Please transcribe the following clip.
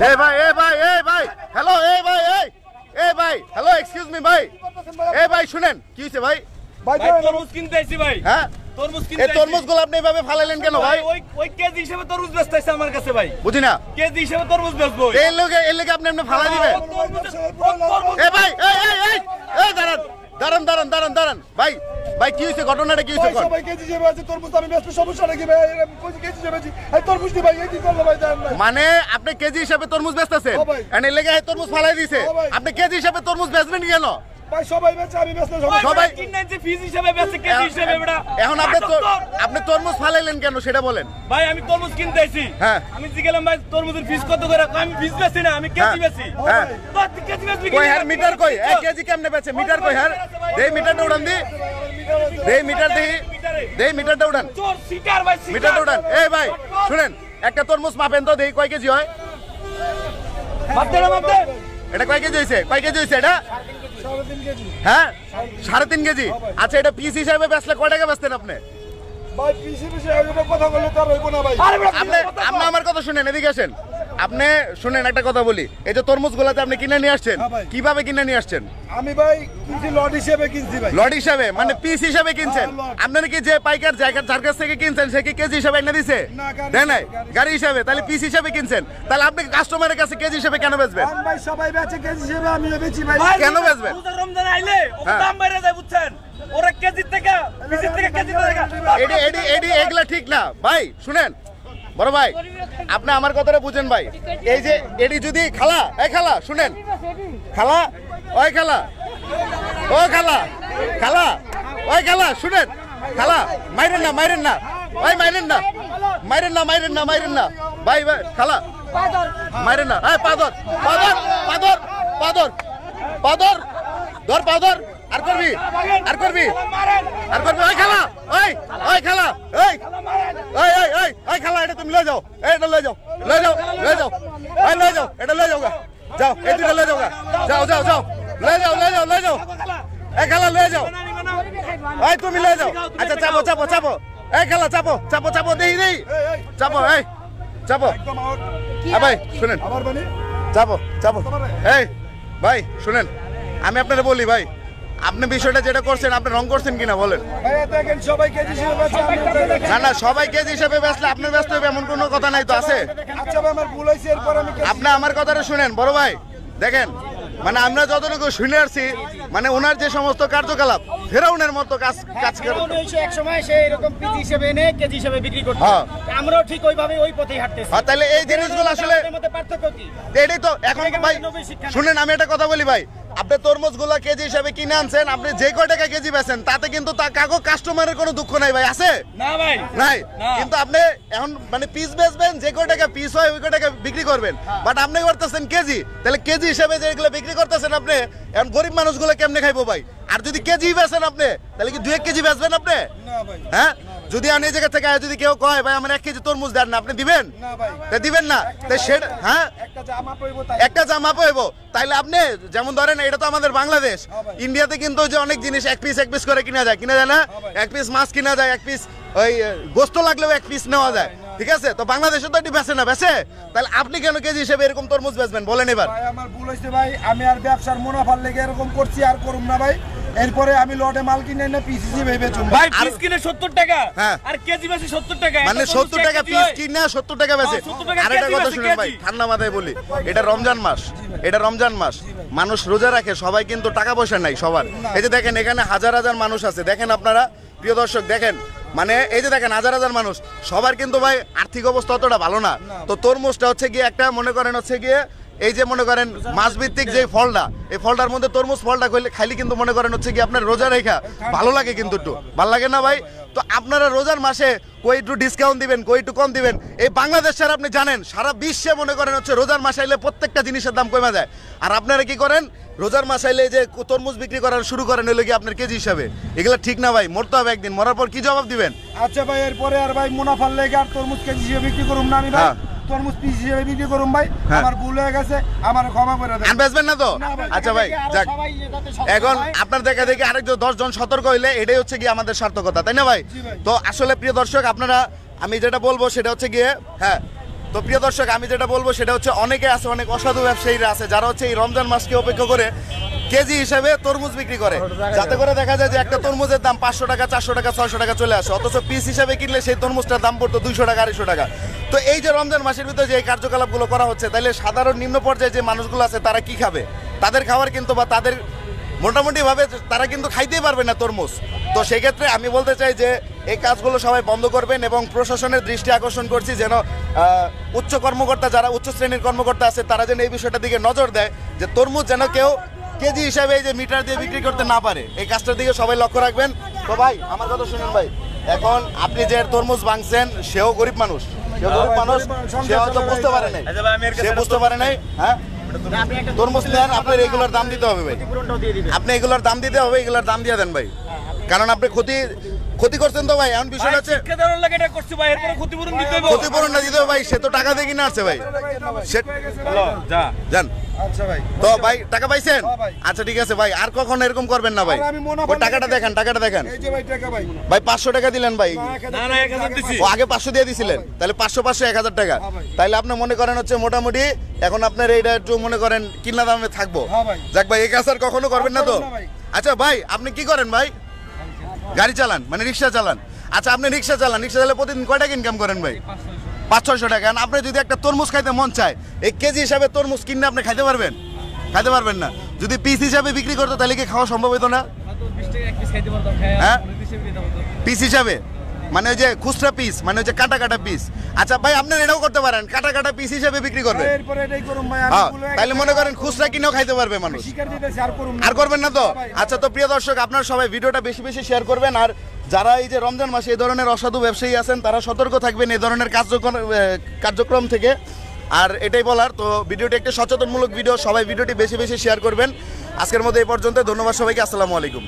এই ভাই এই ভাই এই ভাই হ্যালো এই ভাই এই এই ভাই হ্যালো এক্সকিউজ মি ভাই এই ভাই শুনেন কি হয়েছে ভাই? ভাই তরমুজ কিনতে আইছি ভাই। হ্যাঁ? তরমুজ কিনতে এই তরমুজগুলো আপনি এভাবে ফালাইলেন কেন ভাই ওই ওই কেজি হিসেবে তরমুজ বেচতে আইছে আমার কাছে ভাই। বুঝি না। কেজি হিসেবে তরমুজ বেচবো এই লোকে এই লোকে আপনি এমনি ফালাই দিবেন। এই ভাই এই এই এই এই দাঁড়ান। দাঁড়ান দাঁড়ান দাঁড়ান দাঁড়ান। ভাই ভাই কি হয়েছে? ঘটনাটা কি হয়েছে? সবাই কেজি যাবে আছে তরমুজ আমি ব্যস্ত সমস্যা নাকি? ভাই কেজি যাবে এই তরমুজ দি ভাই এই কি করল ভাই দাঁড়ান মানে আপনি কেজি হিসাবে তরমুজ বেচতেছেন। এন্ড এই লেগে তরমুজ ফালাই দিয়েছে আপনি কেজি হিসাবে তরমুজ বেচবেন কেন? ভাই সবাই বেচে আমি ব্যস্ত সবাই সবাই- ফিজ হিসেবে বেচে কেজি হিসেবে বেটা এখন আপনি তো- আপনি তরমুজ ফালাইলেন কেন? সেটা বলেন। ভাই আমি তরমুজ কিনতে আইছি। হ্যাঁ। আমি জিগেলাম ভাই তরমুজের ফিস কত করে? আমি ফিস বেচি না আমি কেজি হ্যাঁ, বেচি। হ্যাঁ। তো কেজি বেচবি কই হ্যার মিটার কই এক কেজি কেমনে বেচে? মিটার কই হ্যার দেই মিটারটা উড়ান দি। দেই মিটার দেই দেই মিটারটা উড়ান। চোর সিটার ভাই সিটার মিটারটা উড়ান। এই ভাই শুনেন একটা তরমুজ মাপেন তো দেই কয় কেজি হয়? ভাবতে না ভাবতে এটা কয় কেজি হয়েছে কয় কেজি হয়েছে এটা? হ্যাঁ? সাড়ে তিন কেজি? আচ্ছা এটা পিস হিসাবে বেচলে কয় টাকা বেচতেন আপনি? আপনি আমার কথা শুনেন এদিকে আসেন। আপনি শুনেন একটা কথা বলি। এই যে তরমুজ গুলাতে আপনি কিনে নিয়ে আসছেন হ্যাঁ কীভাবে কিনে নিয়ে আসছেন? আমি ভাই কিনছি লট হিসেবে কিনছি ভাই। লড হিসাবে মানে পিস হিসাবে কিনছেন? হ্যাঁ, আপনার কি যে পাইকার জায়গা যার কাছ থেকে কিনছেন সে কি কেজি হিসাবে এনে দিছে? দেয় নাই? গাড়ি হিসাবে তাহলে পিস হিসাবে কিনছেন। তাহলে আপনি কাস্টমারের কাছে কেজি হিসাবে কেন বেচবেন? আমি ভাই সবাই বেচে কেজি হিসেবে আমিও বেচি ভাই। কেন বেচবেন? রমজান আইলে হ্যাঁ। দাম বাইরে যায় বুঝছেন? ওরা কেজির থেকে পিসের থেকে কেজির থেকে এডি এডি এডি এগুলা ঠিক না। ভাই শুনেন বড় ভাই, আপনি আমার কথাটা বুঝেন ভাই। এই যে, এটি যদি খালা, এই খালা, শুনেন। খালা, ওই খালা, ও খালা খালা, ওই খালা, শুনেন। খালা, মাইরেন না মাইরেন না, ওই মাইরেন না মাইরেন না মাইরেন না মাইরেন না। ভাই ভাই, খালা, মাইরেন না। এই, পাদর পাদর পাদর পাদর পাদর, ধর পাদর, আর করবি আর করবি আর করবি, ওই খালা, ওই ওই খালা ওই ওই ওই ওই ওই খালা এটা তুমি লয়ে যাও এই এটা লয়ে যাও লয়ে যাও লয়ে যাও ওই লয়ে যাও এটা লয়ে যাও যাও এই দুটো লয়ে যাও গা। যাও যাও যাও লয়ে যাও লয়ে যাও লয়ে যাও। এই খালা লয়ে যাও। ওই তুমি লয়ে যাও। আচ্ছা চাপো চাপো চাপো। এই খালা চাপো চাপো চাপো দেই দেই। এই, এই, চাপো। এই চাপো ভাই শুনেন। চাপো চাপো। এই ভাই শুনেন। আমি আপনারা বলি ভাই আপনি বিষয়টা যেটা করছেন আপনি রং করছেন কিনা বলেন। না না সবাই কেজি হিসেবে ব্যস্ত আপনার ব্যস্ত হবে এমন কোনো কথা নাই তো আছে। আচ্ছা ভাই আমার ভুল হয়েছে এরপর আমি কেজি আপনি আমার কথাটা শুনেন বড় ভাই দেখেন মানে আমরা যতটুকু শুনে আসছি মানে ওনার যে সমস্ত কার্যকলাপ ফেরাউনের মতো কাজ কাজ করে এক সময় সে এরকম পিস হিসেবে এনে কেজি হিসেবে বিক্রি করতো। হ্যাঁ। আমরাও ঠিক ওইভাবে ওই পথেই হাঁটতেছি। আর তাহলে এই জিনিসগুলো আসলে পার্থক্য কি? এটাই তো এখন ভাই শুনেন আমি একটা কথা বলি ভাই আপনি তরমুজগুলা কেজি হিসাবে কিনে আনছেন আপনি যে কয় টাকা কেজি বেচেন তাতে কিন্তু তা কাগো কাস্টমারের কোনো দুঃখ নাই ভাই আছে? না ভাই। নাই? কিন্তু আপনি এখন মানে পিস বেচবেন যে কয় টাকা পিস হয় ওই কয় টাকা বিক্রি করবেন। বাট আপনি করতেছেন কেজি। তাহলে কেজি হিসাবে যেগুলো বিক্রি করতেছেন আপনি এখন গরিব মানুষগুলো কেমনে খাইবো ভাই? আর যদি কেজি বেচেন আপনি তাহলে কি দুই এক কেজি বেচবেন আপনি? না ভাই। হ্যাঁ? যদি আমি এই জায়গা থেকে যদি কেউ কয় ভাই আমার এক কেজি তরমুজ দেন না আপনি দিবেন? দিবেন না। তাই সেটা হ্যাঁ? একটা জামা পাইব তাইলে আপনি যেমন ধরেন এটা তো আমাদের বাংলাদেশ। হ্যাঁ ইন্ডিয়াতে কিন্তু যে অনেক জিনিস এক পিস এক পিস করে কিনা যায়। কিনা যায় না? হ্যাঁ এক পিস মাছ কিনা যায় এক পিস ওই গোস্ত লাগলেও এক পিস নেওয়া যায়। ঠিক আছে? তো বাংলাদেশে তো এটি বেচে না বেচে? তাহলে আপনি কেন কেজি হিসেবে এরকম তরমুজ বেচবেন? বলেন এবার। আমার ভুল হয়েছে ভাই। আমি আর ব্যবসার মুনাফার লেগে এরকম করছি আর করুম না ভাই। এরপরে আমি লটে মাল কিনে এনে পিসিসি ভেবে চুম ভাই পিস কিনে 70 টাকা। হ্যাঁ। আর কেজি বেশি 70 টাকা। মানে একটা সত্তর তরমুজ টাকা পিস কিনা সত্তর টাকা বেচে। হ্যাঁ, 70 টাকা আর একটা কথা শুনেন ভাই ঠান্ডা মাথায় বলি এটা রমজান মাস এটা রমজান মাস। মানুষ রোজা রাখে সবাই কিন্তু টাকা পয়সা নাই সবার। এই যে দেখেন এখানে হাজার হাজার মানুষ আছে। দেখেন আপনারা প্রিয় দর্শক দেখেন মানে এই যে দেখেন হাজার হাজার মানুষ। সবার কিন্তু ভাই আর্থিক অবস্থা অতটা ভালো না। তো তরমুজটা হচ্ছে গিয়ে একটা মনে করেন হচ্ছে গিয়ে এই যে মনে করেন মাছ ভিত্তিক যে ফলটা এই ফলটার মধ্যে তরমুজ ফলটা খাইলে খাইলে কিন্তু মনে করেন হচ্ছে কি আপনার রোজা রেখা ভালো লাগে কিন্তু একটু। ভালো লাগে না ভাই? তো আপনারা রোজার মাসে কই একটু ডিসকাউন্ট দিবেন কই একটু কম দিবেন? এই বাংলাদেশ স্যার আপনি জানেন সারা বিশ্বে মনে করেন হচ্ছে রোজার মাস আইলে প্রত্যেকটা জিনিসের দাম কমে যায়। আর আপনারা কি করেন? রোজার মাস আইলে যে তরমুজ বিক্রি করার শুরু করেন হইলে কি আপনার কেজি হিসাবে। এগুলো ঠিক না ভাই? মরতে হবে একদিন। মরার পর কি জবাব দিবেন? আচ্ছা ভাই এরপরে আর ভাই মুনাফার লেগে আর তরমুজ কেজি হিসেবে বিক্রি করুন না আমি ভাই। হ্যাঁ। তরমুজ পিস হিসেবে বিক্রি করুম ভাই। হ্যাঁ। আমার ভুল হয়ে গেছে আমার ক্ষমা করে দেন। বেচবেন না তো? আচ্ছা ভাই যাক। সচেতন এখন আপনার দেখা দেখি আরেকজন সতর্ক হইলে এটাই হচ্ছে গিয়ে আমাদের সার্থকতা তাই না ভাই। তো আসলে প্রিয় দর্শক আপনারা আমি যেটা বলব সেটা হচ্ছে গিয়ে হ্যাঁ তো প্রিয় দর্শক আমি যেটা বলব সেটা হচ্ছে অনেকে আছে অনেক অসাধু ব্যবসায়ীরা আছে যারা হচ্ছে এই রমজান মাসকে অপেক্ষা করে কেজি হিসেবে তরমুজ বিক্রি করে। যাতে করে দেখা যায় যে একটা তরমুজের দাম পাঁচশো টাকা চারশো টাকা ছয়শো টাকা চলে আসে অথচ পিস হিসেবে কিনলে সেই তরমুজটার দাম পড়তো দুইশো টাকা আড়াইশো টাকা। তো এই যে রমজান মাসের ভিতরে যে এই কার্যকলাপগুলো করা হচ্ছে তাহলে সাধারণ নিম্ন পর্যায়ে যে মানুষগুলো আছে তারা কি খাবে? তাদের খাবার কিন্তু বা তাদের মোটামুটি ভাবে তারা কিন্তু খাইতেই পারবে না তরমুজ। তো সেক্ষেত্রে আমি বলতে চাই যে এই কাজগুলো সবাই বন্ধ করবেন এবং প্রশাসনের দৃষ্টি আকর্ষণ করছি যেন উচ্চ কর্মকর্তা যারা উচ্চ শ্রেণির কর্মকর্তা আছে তারা যেন এই বিষয়টার দিকে নজর দেয় যে তরমুজ যেন কেউ কেজি হিসাবে এই যে মিটার দিয়ে বিক্রি করতে না পারে। এই কাজটার দিকে সবাই লক্ষ্য রাখবেন। তো ভাই আমার কথা শুনুন ভাই এখন আপনি যে তরমুজ ভাঙছেন সেও গরিব মানুষ। সেও গরিব মানুষ সে হয়তো বুঝতে পারে নাই। আচ্ছা সে বুঝতে পারে নাই হ্যাঁ? তরমুজ নেন আপনার এগুলোর দাম দিতে হবে ভাই। আপনি এগুলোর দাম দিতে হবে এগুলোর দাম দিয়ে দেন ভাই। কারণ আপনি ক্ষতি ক্ষতি করছেন তো ভাই এমন বিষয় হচ্ছে। শিক্ষা লাগে এটা করছি ভাই এরপরে ক্ষতিপূরণ দিতে হবে। ক্ষতিপূরণ না দিতে হবে ভাই সে তো টাকা দিয়ে কিনে আসছে ভাই। সে হ্যালো, যা। জান আচ্ছা ভাই তো ভাই টাকা পাইছেন? হ্যাঁ আচ্ছা ঠিক আছে ভাই আর কখনো এরকম করবেন না ভাই? টাকাটা দেখেন টাকাটা দেখেন। ভাই টাকা ভাই। ভাই পাঁচশো টাকা দিলেন ভাই। ও আগে পাঁচশো দিয়ে দিছিলেন। তাহলে পাঁচশো পাঁচশো এক হাজার টাকা। হ্যাঁ ভাই। তাহলে আপনি মনে করেন হচ্ছে মোটামুটি এখন আপনার এইটা একটু মনে করেন কিনা দামে থাকব। হ্যাঁ যাক ভাই এই কাজ আর কখনো করবেন না তো। আচ্ছা ভাই আপনি কি করেন ভাই? গাড়ি চালান মানে রিক্সা চালান। আচ্ছা আপনি রিক্সা চালান রিক্সা চালালে প্রতিদিন কয় টাকা ইনকাম করেন ভাই? পাঁচ ছয়শো টাকা। আপনি যদি একটা তরমুজ খাইতে মন চায় এক কেজি হিসাবে তরমুজ কিনে আপনি খাইতে পারবেন? খাইতে পারবেন না। যদি পিস হিসাবে বিক্রি করতো তাহলে কি খাওয়া সম্ভব হতো না? হ্যাঁ? পিস হিসাবে? মানে ওই যে খুচরা পিস মানে ওই যে কাটা কাটা পিস আচ্ছা ভাই আপনি এটাও করতে পারেন কাটা কাটা পিস হিসাবে বিক্রি করবে। এরপরে এটাই করুম ভাই আমি হ্যাঁ এক- তাহলে মনে করেন খুচরা কিনেও খাইতে পারবে মানুষ। আর করবেন না তো? আচ্ছা তো প্রিয় দর্শক আপনারা সবাই ভিডিওটা বেশি বেশি শেয়ার করবেন আর যারা এই যে রমজান মাসে এই ধরনের অসাধু ব্যবসায়ী আছেন তারা সতর্ক থাকবেন এই ধরনের কার্যক্রম কার্যক্রম থেকে। আর এটাই বলার তো ভিডিওটি একটা সচেতনমূলক ভিডিও সবাই ভিডিওটি বেশি বেশি শেয়ার করবেন। আজকের মতো এই পর্যন্ত ধন্যবাদ সবাইকে আসসালামু আলাইকুম।